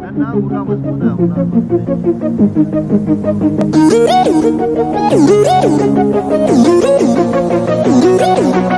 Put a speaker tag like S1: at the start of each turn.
S1: Sana uramaz buna uramaz.
S2: Thank.